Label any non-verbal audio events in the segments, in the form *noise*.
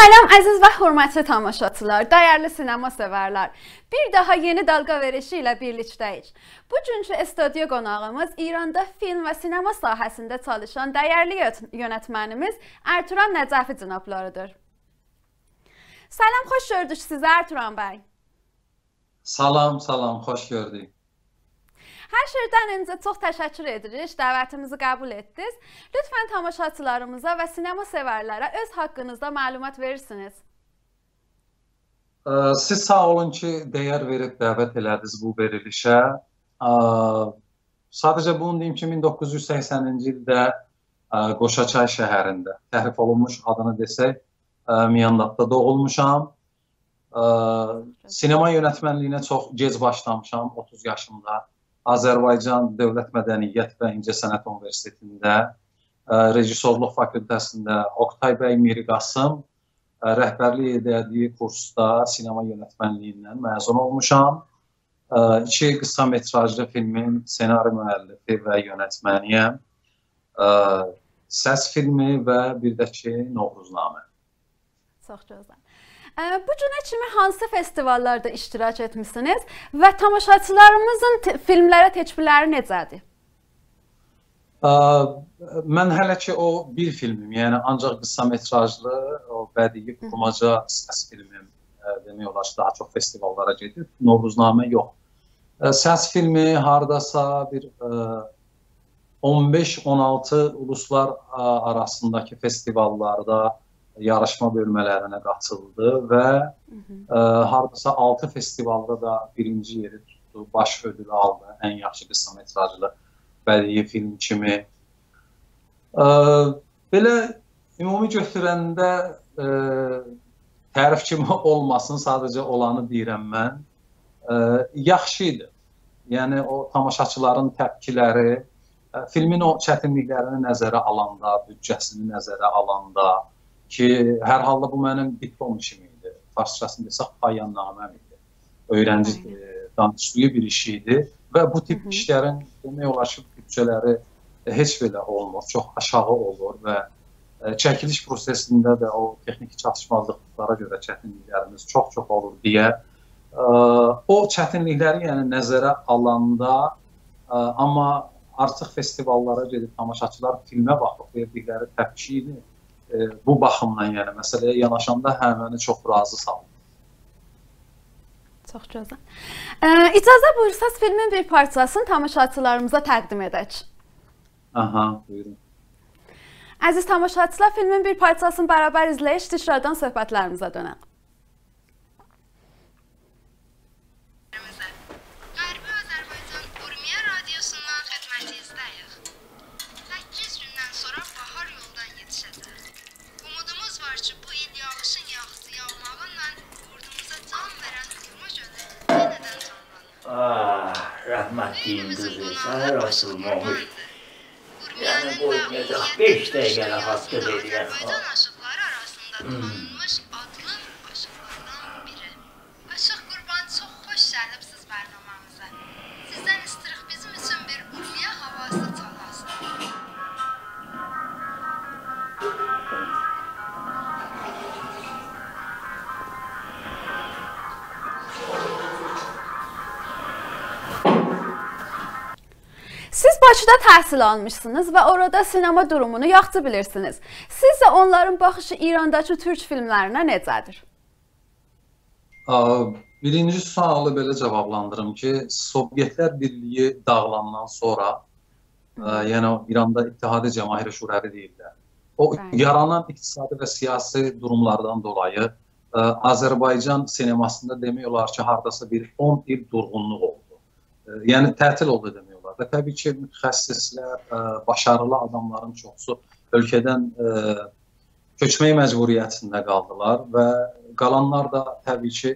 Salam əziz və hörmətli tamaşaçılar, dəyərli sinema sevərlər. Bir daha yeni dalqa verişi ilə birlikdəyik. Bugünkü studiyo qonağımız İranda film və sinema sahəsində çalışan dəyərli yönetmenimiz Ertuğrul Nəcəfi cənablarıdır. Salam, xoş gördük sizi Ertuğrul bəy. Salam, salam, xoş gördük. Hər öncə çox təşəkkür edirik. Dəvətimizi qəbul etdiniz. Lütfən tamaşaçılarımıza və sinema sevərlərə öz haqqınızda məlumat verirsiniz. Siz sağ olun ki, dəyər verib dəvət elədiniz bu verilişə. Sadəcə bunu deyim ki, 1980-ci ildə Qoşaçay şəhərində təhrif olunmuş adını desək, Miyandaqda doğulmuşam. Sinema yönetmenliyinə çox gec başlamışam, 30 yaşımda. Azərbaycan Dövlət Mədəniyyət və İncəsənət Universitetində rejissorluq fakültəsində Oktay bəy Miriqasım rəhbərlik etdiyi kursda sinema yönetmenliyindən məzun olmuşam. İki qısa metrajlı filmin ssenari müəllifi və yönetmeniyəm. Səs filmi və bir də ki Novruznamə. Çox gözəl. Bu günə kimi hansı festivallarda iştirak etmisiniz və tamaşaçılarımızın filmlərə təklifləri necədir? Mən hələ ki o bir filmim, yəni ancaq qısa metrajlı, o bədii qurmaca səs filmim demək olar ki, daha çox festivallara gedir. Novruznamə yox. Səs filmi hardasa bir 15-16 uluslar arasındakı festivallarda yarışma bölmələrinə qatıldı və ə, hardasa 6 festivalda da birinci yeri tutdu, baş ödülü aldı, ən yaxşı qısa metrajlı bədii film kimi. Ə, belə ümumi götürəndə ə, tərif kimi *laughs* olmasın, sadəcə olanı deyirəm mən. Ə, yaxşı idi. Yəni o tamaşaçıların təpkiləri, ə, filmin o çətinliklərini nəzərə alanda, büdcəsini nəzərə alanda, ki, hər halda bu mənim diplom işim idi. Farsçasını desək, payannaməm idi. Öyrənci e, danışıqlı bir iş idi və bu tip Hı -hı. işlərin demək olar ki, büdcələri heç belə olmur, çox aşağı olur və e, çəkiliş prosesində də o texniki çatışmazlıqlara görə çətinliklərimiz çox-çox olur deyə e, o çətinlikləri yəni nəzərə alanda amma artıq festivallara gedib tamaşaçılar filmə baxıb verdikləri təpki idi e, bu baxımdan yəni məsələyə yanaşanda hə məni çox razı saldı. Çox gözəl. E, icazə buyursaz filmin bir parçasını tamaşaçılarımıza təqdim edək. Aha, buyurun. Əziz tamaşaçılar, filmin bir parçasını bərabər izləyək, tekrardan söhbətlərimizə dönək. Rəhmətliyim qızı, sənə rəsulum olmuş. Yəni qoymayacaq, 5 dəqiqələ haqqı verirəm. Hmm. Bakıda təhsil almışsınız və orada sinema durumunu yaxşı bilirsiniz. Sizcə onların baxışı İrandakı türk filmlərinə necədir? Birinci sualı belə cavablandırım ki, Sovyetlər Birliyi dağılandan sonra, ə, yəni İranda İttihadi Cəmahiри Şurəvi deyirlər. O Bəli. yaranan iqtisadi və siyasi durumlardan dolayı ə, Azərbaycan sinemasında demək olar ki, hardasa bir 10 il durğunluq oldu. Ə, yəni tətil oldu demək və təbii ki, mütəxəssislər, ə, e, başarılı adamların çoxusu ölkədən ə, e, köçmək məcburiyyətində qaldılar və qalanlar da təbii ki,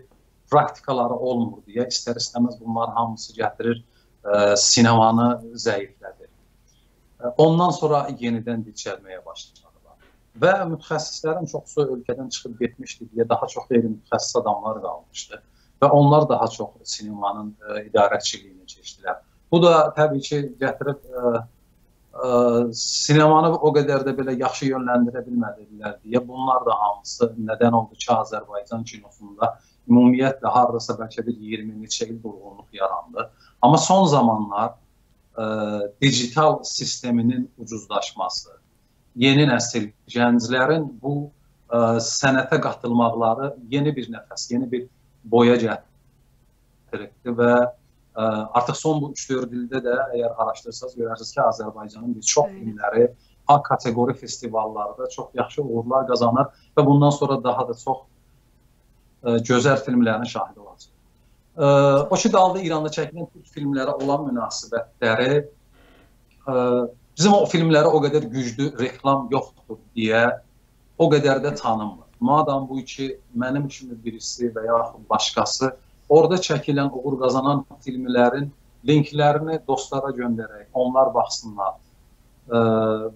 praktikaları olmur deyə istər-istəməz bunlar hamısı gətirir ə, e, sinemanı zəiflədir. Ondan sonra yenidən dikəlməyə başladılar. Və mütəxəssislərin çoxusu ölkədən çıxıb getmişdi deyə daha çox qeyri-mütəxəssis adamlar qalmışdı və onlar daha çox sinemanın ə, idarəçiliyinə keçdilər. Bu da təbii ki, gətirib ə, ə, sinemanı o qədər də belə yaxşı yönləndirə bilmədilər deyə bunlar da hamısı nədən oldu ki, Azərbaycan kinosunda ümumiyyətlə hardasa bəlkə bir 20 neçə il durğunluq yarandı. Amma son zamanlar ə, digital sisteminin ucuzlaşması, yeni nəsil gənclərin bu ə, sənətə qatılmaqları yeni bir nəfəs, yeni bir boya gətirdi və ə, artıq son bu 3-4 ildə də əgər araşdırsanız görərsiniz ki, Azərbaycanın bir çox filmləri A kateqori festivallarda çox yaxşı uğurlar qazanır və bundan sonra daha da çox ə, gözəl filmlərin şahidi olacaq. Ə, o ki dalda İranda çəkilən türk filmlərə olan münasibətləri ə, bizim o filmlərə o qədər güclü reklam yoxdur deyə o qədər də tanınmır. Madam bu iki mənim kimi birisi və yaxud başqası orada çəkilən uğur qazanan filmlərin linklərini dostlara göndərək, onlar baxsınlar. Ə,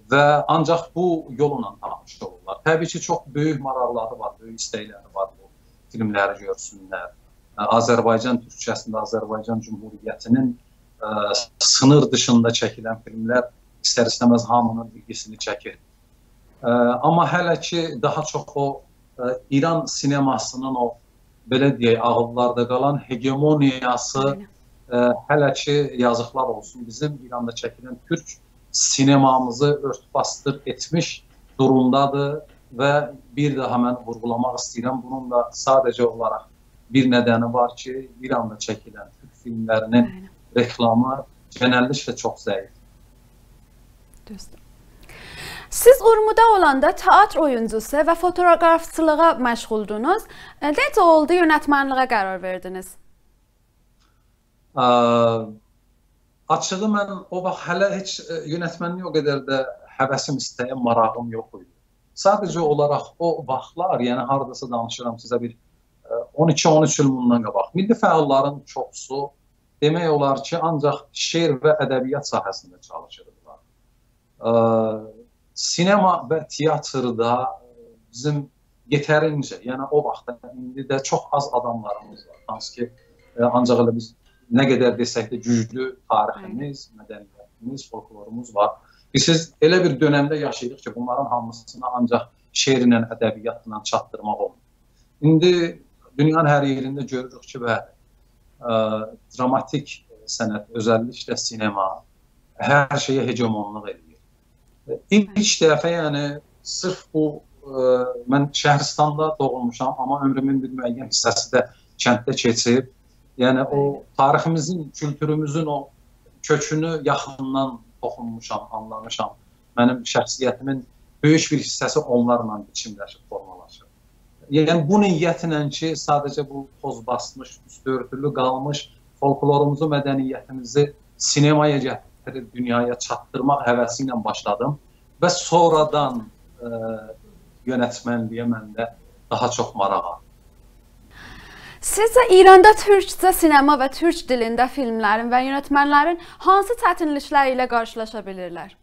və ancaq bu yolla tanış olurlar. Təbii ki, çox böyük maraqları var, böyük istəkləri var bu filmləri görsünlər. Ə, Azərbaycan türkçəsində Azərbaycan Cümhuriyyətinin ə, sınır dışında çəkilən filmlər istər-istəməz hamının ilgisini çəkir. Ə, amma hələ ki daha çox o ə, İran sinemasının o belə deyək ağıllarda qalan hegemoniyası ə, hələ ki yazıqlar olsun bizim İranda çəkilən türk sinemamızı örtbasdır etmiş durumdadır və bir daha mən vurğulamaq istəyirəm bunun da sadəcə olaraq bir nədəni var ki, İranda çəkilən türk filmlərinin reklamı genəlliklə çox zəifdir. Düzdür. Siz Urmuda olanda teatr oyuncusu və fotoqrafçılığa məşğuldunuz. Necə oldu yönetmenliğe qərar verdiniz? Ə, açığı mən o vaxt hələ heç e, yönetmenliyə o qədər də həvəsim, istəyim, marağım yox idi. Sadəcə olaraq o vaxtlar, yəni hardasa danışıram sizə bir 12-13 e, il bundan qabaq. Milli fəalların çoxusu demək olar ki, ancaq şeir və ədəbiyyat sahəsində çalışırdılar. Ə, sinema və teatrda bizim yetərincə, yəni o vaxtda indi də çox az adamlarımız var. Hansı ki, e, ancaq elə biz nə qədər desək də güclü tariximiz, mədəniyyətimiz, folklorumuz var. Biz siz elə bir dövrdə yaşayırıq ki, bunların hamısını ancaq şeirlə, ədəbiyyatla çatdırmaq olmur. İndi dünyanın hər yerində görürük ki, və ə, e, dramatik sənət, özəlliklə sinema hər şeyə hegemonluq edir. İlk dəfə yəni sırf bu ə, e, mən Şəhristanda doğulmuşam, amma ömrümün bir müəyyən hissəsi də kənddə keçib. Yəni o tariximizin, kültürümüzün o kökünü yaxından toxunmuşam, anlamışam. Mənim şəxsiyyətimin böyük bir hissəsi onlarla biçimləşib, formalaşıb. Yəni bu niyyətlə ki, sadəcə bu toz basmış, üstü örtülü qalmış folklorumuzu, mədəniyyətimizi sinemaya gətirib gətirib dünyaya çatdırmaq həvəsi ilə başladım və sonradan ə, e, yönetmenliyə məndə daha çox maraq aldı. Sizcə İranda türkcə sinema və türk dilində filmlərin və yönetmenlərin hansı çətinlikləri ilə qarşılaşa bilirlər?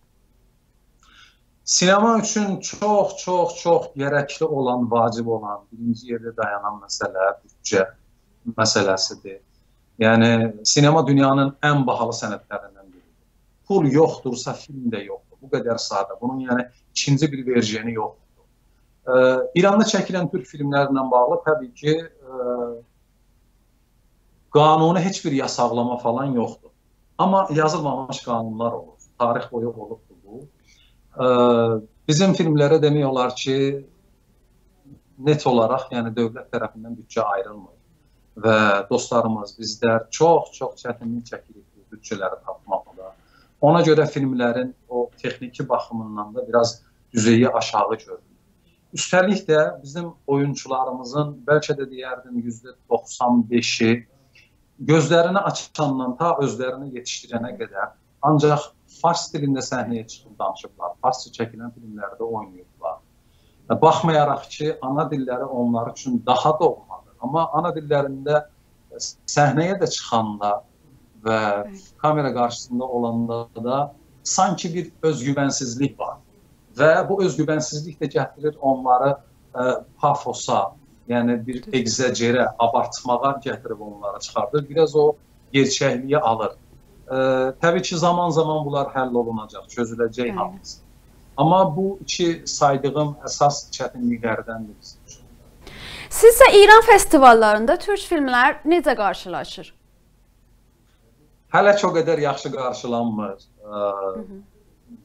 Sinema üçün çox, çox, çox gərəkli olan, vacib olan, birinci yerdə dayanan məsələ büdcə məsələsidir. Yəni sinema dünyanın ən bahalı sənətlərindən pul yoxdursa film də yoxdur. Bu qədər sadə. Bunun yəni ikinci bir versiyonu yoxdur. Ə, İranda çəkilən türk filmlərlə bağlı təbii ki, ə, qanuni heç bir yasaqlama falan yoxdur. Amma yazılmamış qanunlar olur. Tarix boyu olubdur bu. Ə, bizim filmlərə demək olar ki, net olaraq, yəni dövlət tərəfindən büdcə ayrılmır və dostlarımız, bizlər çox-çox çətinlik çəkirik bu büdcələri tapmaqda. Ona görə filmlərin o texniki baxımından da biraz düzeyi aşağı görünür. Üstəlik də bizim oyunçularımızın bəlkə də deyərdim %95-i gözlərini açandan ta özlərini yetişdirənə qədər ancaq fars dilində səhnəyə çıxıb danışıblar. Farsça çəkilən filmlərdə oynayıblar. Baxmayaraq ki, ana dilləri onlar üçün daha doğmadır. Amma ana dillərində səhnəyə də çıxanda və kamera qarşısında olanda da sanki bir özgüvənsizlik var. Və bu özgüvənsizlik də gətirir onları ə, e, pafosa, yəni bir egzagerə, abartmağa gətirib onları çıxardır. Biraz o gerçəkliyi alır. e, təbii ki, zaman-zaman bunlar həll olunacaq, çözüləcək hamısı. Amma bu iki saydığım əsas çətinliklərdən birisi. Sizcə İran festivallarında türk filmlər necə qarşılaşır? Hələ o qədər yaxşı qarşılanmır.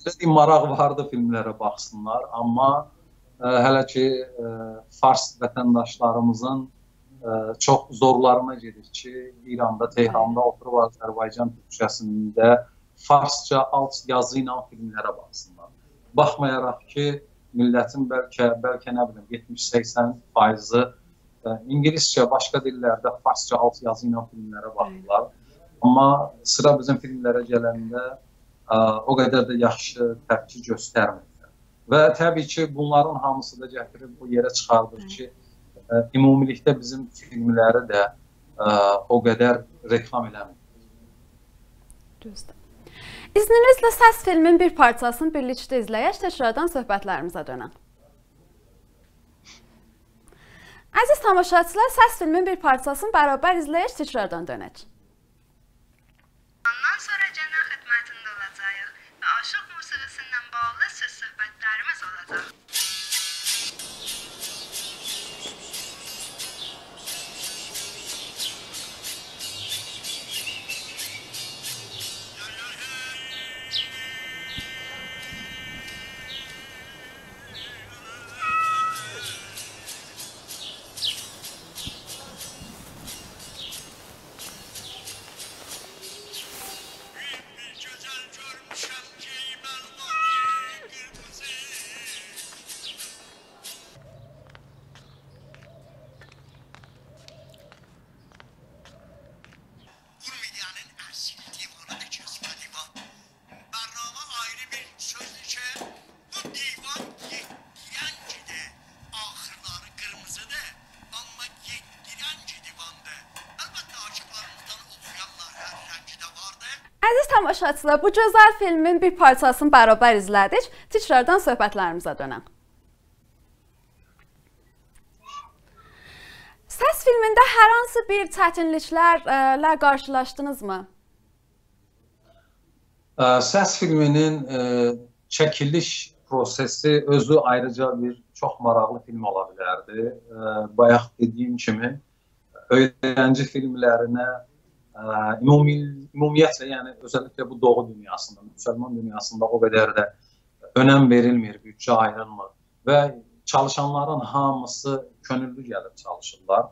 Deyim, maraq vardı filmlərə baxsınlar, amma ə, hələ ki ə, fars vətəndaşlarımızın ə, çox zorlarına gedir ki, İranda, Tehranda oturub Azərbaycan türkçəsində farsça alt yazı ilə filmlərə baxsınlar. Baxmayaraq ki, millətin bəlkə bəlkə nə bilim 70-80 faizi ə, ingiliscə, başqa dillərdə farsça alt yazı ilə filmlərə baxırlar. Amma sıra bizim filmlərə gələndə ə, o qədər də yaxşı təpki göstərmir. Və təbii ki, bunların hamısı da gətirib bu yerə çıxardır ki, ə, ümumilikdə bizim filmləri də ə, o qədər reklam eləmir. Düzdür. İzninizlə səs filmin bir parçasını birlikdə izləyək, təkrardan söhbətlərimizə dönək. Əziz tamaşaçılar, səs filmin bir parçasını bərabər izləyək, təkrardan dönək. Tamaşaçılar, bu gözəl filmin bir parçasını bərabər izlədik. Təkrardan söhbətlərimizə dönək. Səs filmində hər hansı bir çətinliklərlə qarşılaşdınızmı? Səs filminin çəkiliş prosesi özü ayrıca bir çox maraqlı film ola bilərdi. Bayaq dediyim kimi öyrənci filmlərinə ümumi ümumiyyətlə, yəni özəlliklə bu doğu dünyasında, müsəlman dünyasında o qədər də önəm verilmir, büdcə ayrılmır və çalışanların hamısı könüllü gəlib çalışırlar.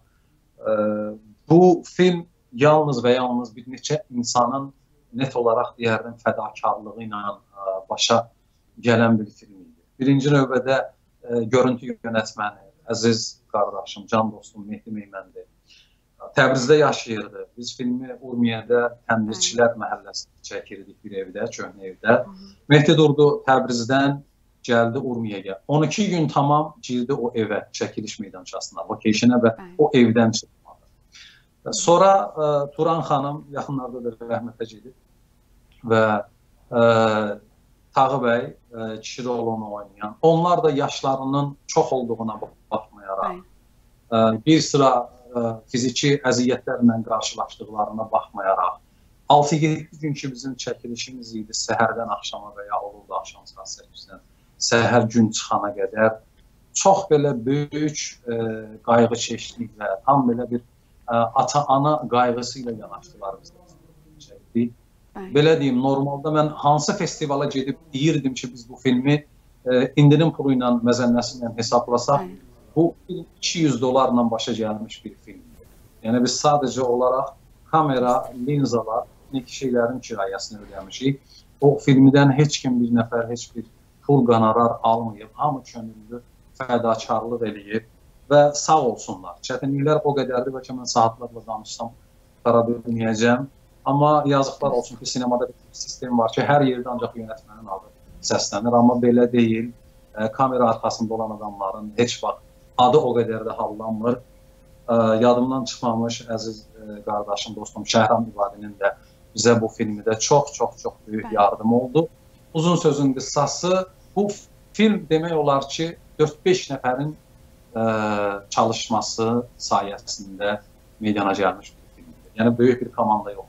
Bu film yalnız və yalnız bir neçə insanın net olaraq deyərdim fədakarlığı ilə ə, başa gələn bir film idi. Birinci növbədə ə, görüntü yönətməni, əziz qardaşım, can dostum Mehdi Meyməndi Təbrizdə yaşayırdı. Biz filmi Urmiyədə Təndirçilər məhəlləsində çəkirdik bir evdə, köhnə evdə. Mehdi durdu Təbrizdən gəldi Urmiyəyə. 12 gün tamam girdi o evə, çəkiliş meydançasına, locationə və Bəli. o evdən çıxmadı. Sonra ə, Turan xanım yaxınlarda da rəhmətə gedib və ə, Tağı bəy ə, kişi rolunu oynayan, onlar da yaşlarının çox olduğuna baxmayaraq, Bəli. ə, bir sıra fiziki əziyyətlərlə qarşılaşdıqlarına baxmayaraq 6-7 gün ki bizim çəkilişimiz idi səhərdən axşama və ya olurdu axşam saat 8-dən səhər gün çıxana qədər çox belə böyük ə, qayğı çəkdiklə, tam belə bir ə, ata-ana qayğısı ilə yanaşdılar biz. Çəkdik. Belə deyim, normalda mən hansı festivala gedib deyirdim ki, biz bu filmi ə, indinin pulu ilə, məzənnəsi ilə hesablasaq, Bəli. Bu film 200 dollarla başa gəlmiş bir filmdir. Yəni biz sadəcə olaraq kamera, linzalar, texnik şeylərin kirayəsini ödəmişik. O filmdən heç kim bir nəfər heç bir pul qonorar almayıb, hamı könüllü fədakarlıq eləyib və sağ olsunlar. Çətinliklər o qədərdir bəlkə mən saatlarla danışsam qara bilməyəcəm. Amma yazıqlar olsun ki, sinemada bir sistem var ki, hər yerdə ancaq yönətmənin adı səslənir, amma belə deyil. E, kamera arxasında olan adamların heç vaxt adı o qədər də hallanmır. E, yadımdan çıxmamış əziz e, qardaşım, dostum Şəhram İbadinin də bizə bu filmdə çox çox çox böyük yardım oldu. Uzun sözün qısası bu film demək olar ki 4-5 nəfərin ə, çalışması sayəsində meydana gəlmiş bir filmdir. Yəni böyük bir komanda yox.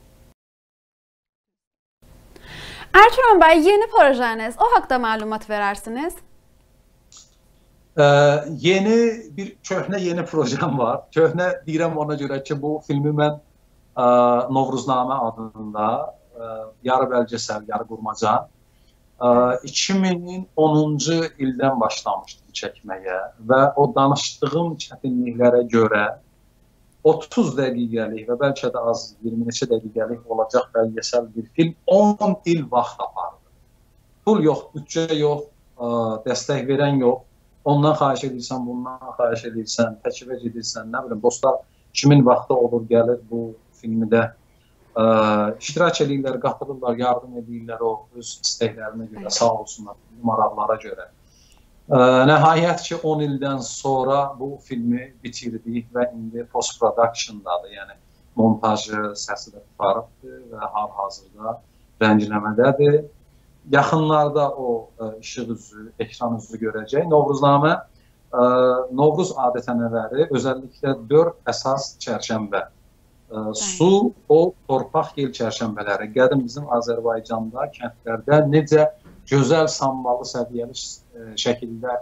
Ertuğrul bəy, yeni projeniz, o haqqda məlumat verərsiniz? Ə, yeni bir köhnə yeni projem var. Köhnə deyirəm ona görə ki, bu filmi mən ə, Novruznamə adında ə, yarı bəlgesəl, yarı qurmaca ə, 2010-cu ildən başlamışdım çəkməyə və o danışdığım çətinliklərə görə 30 dəqiqəlik və bəlkə də az 20 neçə dəqiqəlik olacaq bəlgesəl bir film 10 il vaxt apardı. Pul yox, büdcə yox, ə, dəstək verən yox. Ondan xahiş edirsən, bundan xahiş edirsən, təklifə gedirsən, nə bilim, dostlar kimin vaxtı olur, gəlir bu filmi də ə, iştirak edirlər, qatılırlar, yardım edirlər o öz istəklərinə görə, sağ olsunlar, maraqlara görə. Ə, nəhayət ki 10 ildən sonra bu filmi bitirdik və indi post productiondadır. Yəni montajı, səsi də tutarıbdır və hal-hazırda rəngləmədədir. Yaxınlarda o ə, işıq üzü, ekran üzü görəcək. Novruznamə ə, Novruz adət-ənənələri özəlliklə 4 əsas çərşənbə ə, su, o, torpaq, yel çərşənbələri qədim bizim Azərbaycanda kəndlərdə necə gözəl sammalı səviyyəli ə, şəkildə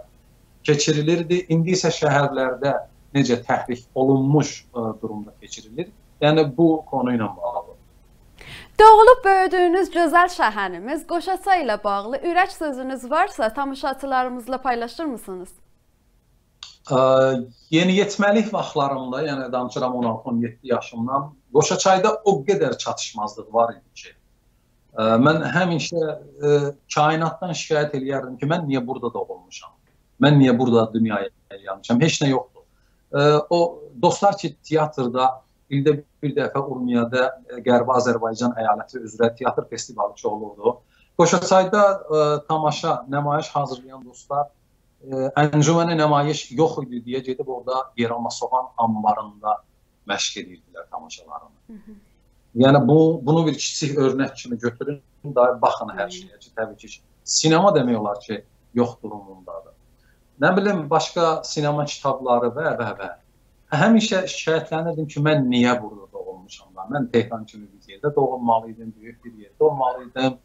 keçirilirdi. İndi isə şəhərlərdə necə təhrif olunmuş ə, durumda keçirilir. Yəni bu konu ilə bağlı. Doğulub böyüdüyünüz gözəl şəhərimiz Qoşaça ilə bağlı ürək sözünüz varsa tamaşaçılarımızla paylaşır mısınız? Ə, yeniyetməlik vaxtlarımda, yəni danışıram 16-17 yaşımdan, Qoşaçayda o qədər çatışmazlıq var idi ki, ə, mən həmişə ə, kainatdan şikayət eləyərdim ki, mən niyə burada doğulmuşam? Mən niyə burada dünyaya gəlmişəm? Heç nə yoxdur. Ə, o dostlar ki, teatrda ildə bir dəfə Urmiyada e, Qərbi Azərbaycan əyaləti üzrə teatr festivalı ki olurdu. Qoşaçayda ə, tamaşa, nümayiş hazırlayan dostlar ə, əncüməni nümayiş yox idi deyə gedib orada Yeralma Soğan anbarında məşq edirdilər tamaşalarını. Hı -hı. Yəni bu bunu bir kiçik örnək kimi götürün, da baxın hər şeyə ki, təbii ki, sinema demək olar ki, yox durumundadır. Nə bilim, başqa sinema kitabları və və və həmişə şikayətlənirdim ki, mən niyə burada da? Mən Tehran kimi bir yerdə doğulmalı idim, böyük bir yerdə olmalı idim.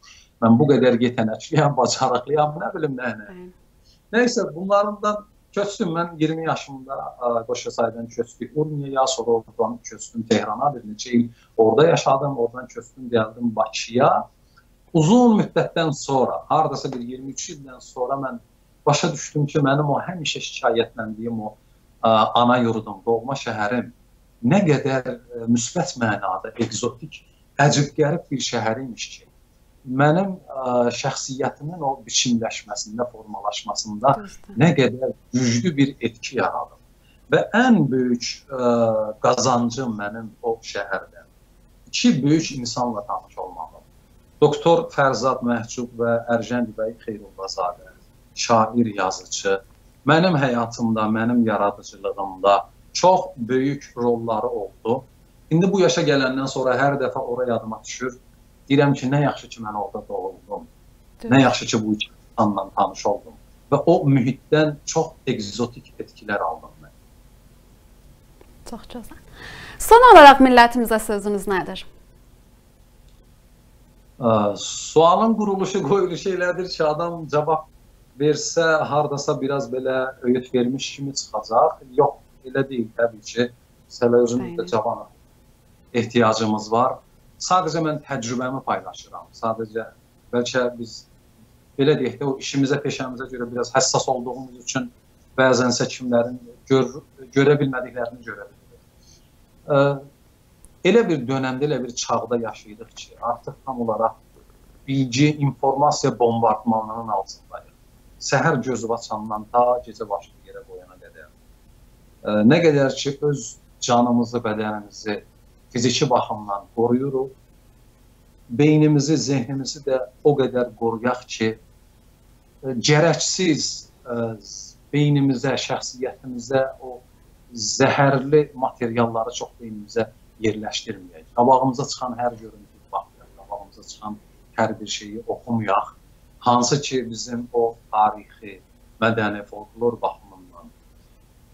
Mən bu qədər yetenəkliyəm, *laughs* bacarıqlıyam, nə bilim nə nə. Nəysə bunlardan köçdüm mən 20 yaşımda Qoşasaydan köçdük Urmiyaya, sonra oradan köçdüm Tehrana bir neçə il orada yaşadım, oradan köçdüm gəldim Bakıya. Uzun müddətdən sonra, hardasa bir 23 ildən sonra mən başa düşdüm ki, mənim o həmişə şikayətləndiyim o ana yurdum, doğma şəhərim nə qədər ə, müsbət mənada ekzotik, əcib-qərib bir şəhər imiş ki, mənim ə, şəxsiyyətimin o biçimləşməsində, formalaşmasında Düzdür. nə qədər güclü bir etki yaradır. Və ən böyük ə, qazancım mənim o şəhərdə iki böyük insanla tanış olmağım. Doktor Fərzad Məhcub və Ərjənd bəy Xeyrullazadə, şair, yazıcı, mənim həyatımda, mənim yaradıcılığımda çox böyük rolları oldu. İndi bu yaşa gələndən sonra hər dəfə ora yadıma düşür. Deyirəm ki, nə yaxşı ki mən orada doğuldum. Nə yaxşı ki bu insanla tanış oldum və o mühitdən çox egzotik etkilər aldım mən. Çox gözəl. Son olaraq millətimizə sözünüz nədir? Ə, sualın quruluşu, qoyuluşu elədir ki, adam cavab versə hardasa biraz belə öyüd vermiş kimi çıxacaq. Yox, elə deyil təbii ki. Özümüz də cavanıq. Ehtiyacımız var. Sadəcə mən təcrübəmi paylaşıram. Sadəcə bəlkə biz belə deyək də o işimizə, peşəmizə görə biraz həssas olduğumuz üçün bəzənsə kimlərin gör, görə bilmədiklərini görə bilirik. Elə bir dönəmdə, elə bir çağda yaşayırıq ki, artıq tam olaraq bilgi, informasiya bombardmanının altındayıq səhər göz açandan ta gecə başını yerə qoyana nə qədər ki öz canımızı, bədənimizi fiziki baxımdan qoruyuruq, beynimizi, zehnimizi də o qədər qoruyaq ki, ə, gərəksiz ə, beynimizə, şəxsiyyətimizə o zəhərli materialları çox beynimizə yerləşdirməyək. Qabağımıza çıxan hər görüntüyə baxmayaq, qabağımıza çıxan hər bir şeyi oxumayaq hansı ki bizim o tarixi, mədəni folklor baxımından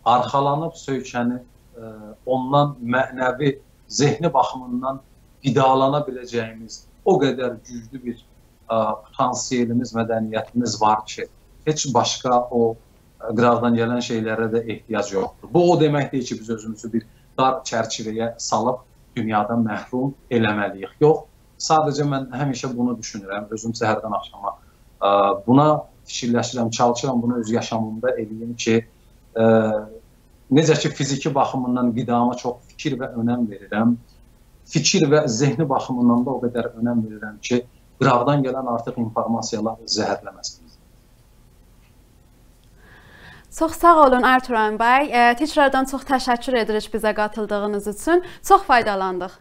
arxalanıb söykənib ə, e, ondan mənəvi, zehni baxımından qidalana biləcəyimiz o qədər güclü bir ə, potansiyelimiz, mədəniyyətimiz var ki, heç başqa o ə, qıraqdan gələn şeylərə də ehtiyac yoxdur. Bu o demək deyil ki, biz özümüzü bir dar çərçivəyə salıb dünyadan məhrum eləməliyik. Yox, sadəcə mən həmişə bunu düşünürəm. Özüm səhərdən axşama ə, buna fikirləşirəm, çalışıram bunu öz yaşamımda eləyim ki, ə, necə ki fiziki baxımından qidama çox fikir və önəm verirəm. Fikir və zehni baxımından da o qədər önəm verirəm ki, qıraqdan gələn artıq informasiyalar zəhərləməsin. Çox sağ olun Ertuğrul bəy. E, Tekrardan çox təşəkkür edirik bizə qatıldığınız üçün. Çox faydalandıq.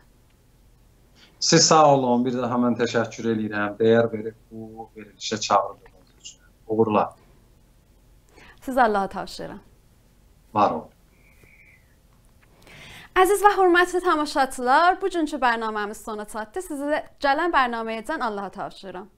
Siz sağ olun. Bir daha mən təşəkkür edirəm. Dəyər verib bu verilişə çağırdığınız üçün. Uğurlar. Siz Allaha tapşırıram. Var olun. Əziz və hörmətli tamaşaçılar, bugünkü proqramımız sona çatdı. Sizi gələn proqramıcan Allaha tapşırıram.